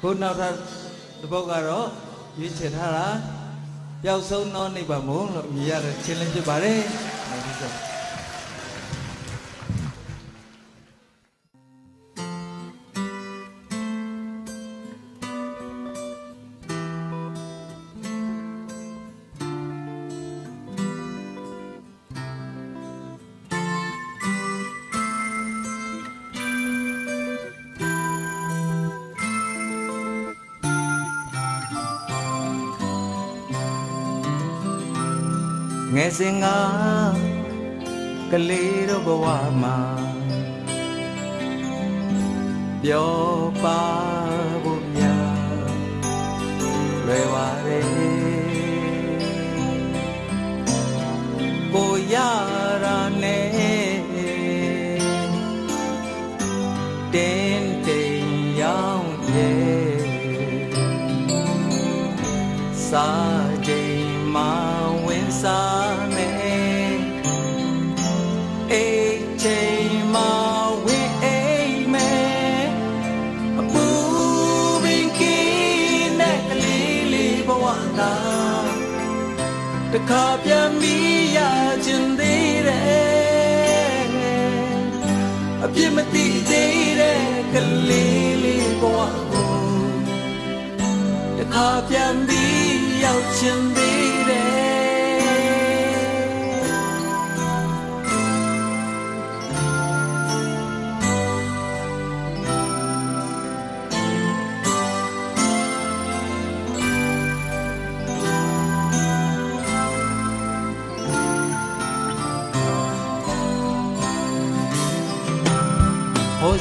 ခုနောက်ထပ်တစ်ပုတ်ကတော့ရွေးချယ်ထားတာပျောက်ဆုံးသောနိဗ္ဗာန်မို့လို့မြည်ရတဲ့ချင်းလင်းဖြစ်ပါတယ် ငယ်စဉ်ကကလေးတို့ဘဝမှာပျော်ပါဖို့များလွယ်ပါတယ်ကိုရတာနဲ့တင်းတိမ်ရောက်ရဲ့စာချိန် မှာဝင်စားမယ်အိတ်ချိန်မှာဝင်အိမ်မယ်အပူပင်ကင်းတဲ့ကလေးလေးဘဝသာတခါပြန်ပြီးရခြင်းသေးတယ်အပြစ်မသိသေးတဲ့ကလေးလေးဘဝကိုတခါပြန်ပြီးရောက်ချ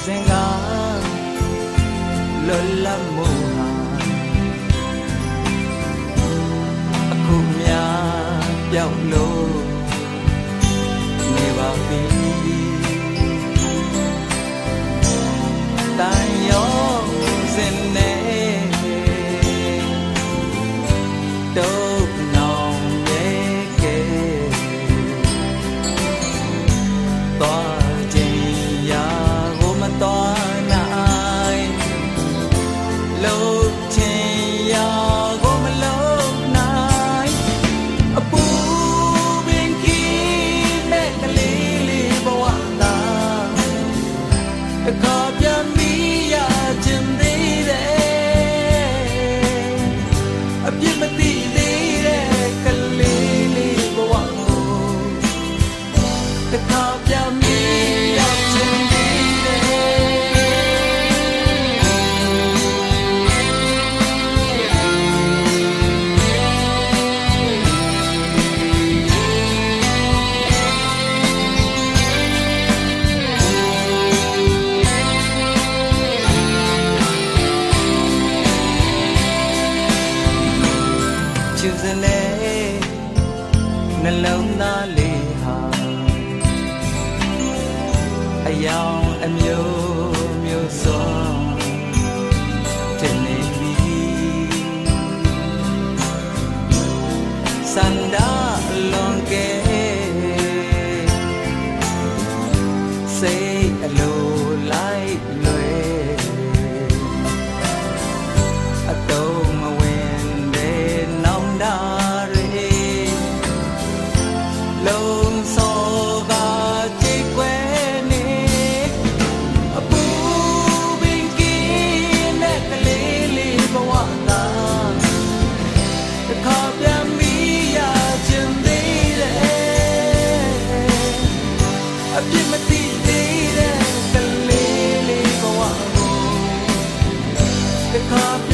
zenga lolla moha aku mya pyaw lo ne ba pi tan yo စနေနှလုံးသားလေးဟာအယောင်အမြ up